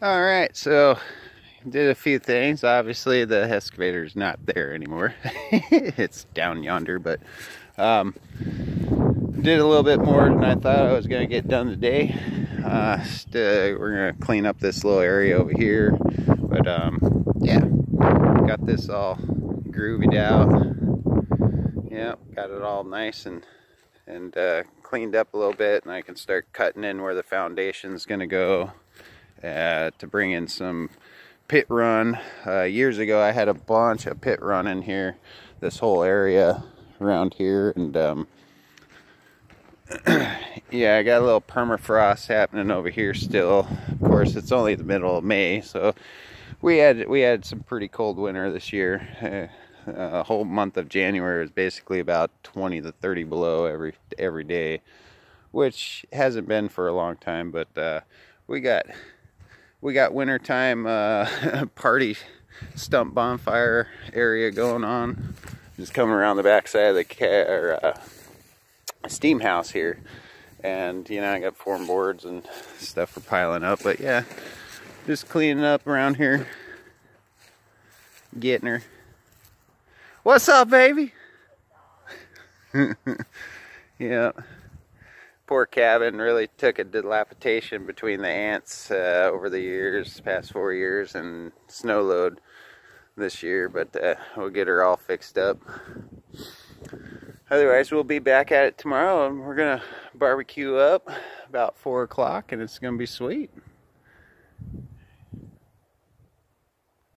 All right, so did a few things. Obviously, the excavator is not there anymore. it's down yonder, but um, did a little bit more than I thought I was going to get done today. Uh, we're going to clean up this little area over here, but um, yeah, got this all groovied out. Yep, got it all nice and and uh, cleaned up a little bit, and I can start cutting in where the foundation's going to go uh, to bring in some pit run. Uh, years ago, I had a bunch of pit run in here, this whole area around here, and um, yeah, I got a little permafrost happening over here still. Of course, it's only the middle of May, so we had we had some pretty cold winter this year. Uh, a whole month of January was basically about 20 to 30 below every every day, which hasn't been for a long time. But uh, we got we got wintertime uh, party stump bonfire area going on. Just coming around the back side of the car, uh, steam house here. And, you know, I got form boards and stuff for piling up. But, yeah, just cleaning up around here. Getting her. What's up, baby? yeah poor cabin really took a dilapidation between the ants uh, over the years, past four years, and snow load this year, but uh, we'll get her all fixed up. Otherwise, we'll be back at it tomorrow, and we're gonna barbecue up about four o'clock, and it's gonna be sweet.